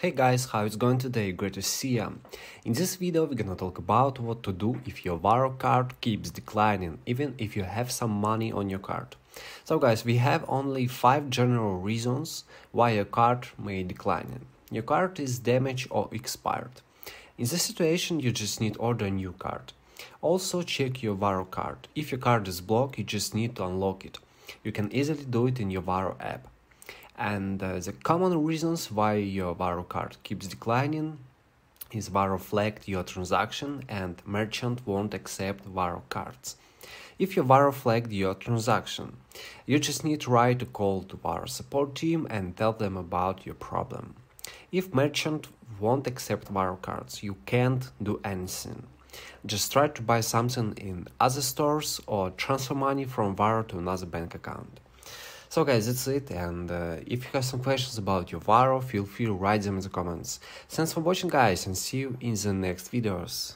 Hey guys, how it's going today? Great to see ya. In this video we're gonna talk about what to do if your Varo card keeps declining, even if you have some money on your card. So guys, we have only 5 general reasons why your card may decline. Your card is damaged or expired. In this situation you just need to order a new card. Also check your Varo card. If your card is blocked, you just need to unlock it. You can easily do it in your Varo app. And uh, the common reasons why your Varo card keeps declining is Varo flagged your transaction and merchant won't accept Varo cards. If your Varo flagged your transaction, you just need to write a call to Varo support team and tell them about your problem. If merchant won't accept Varo cards, you can't do anything. Just try to buy something in other stores or transfer money from Varo to another bank account. So guys, that's it and uh, if you have some questions about your Varo, feel free to write them in the comments. Thanks for watching guys and see you in the next videos.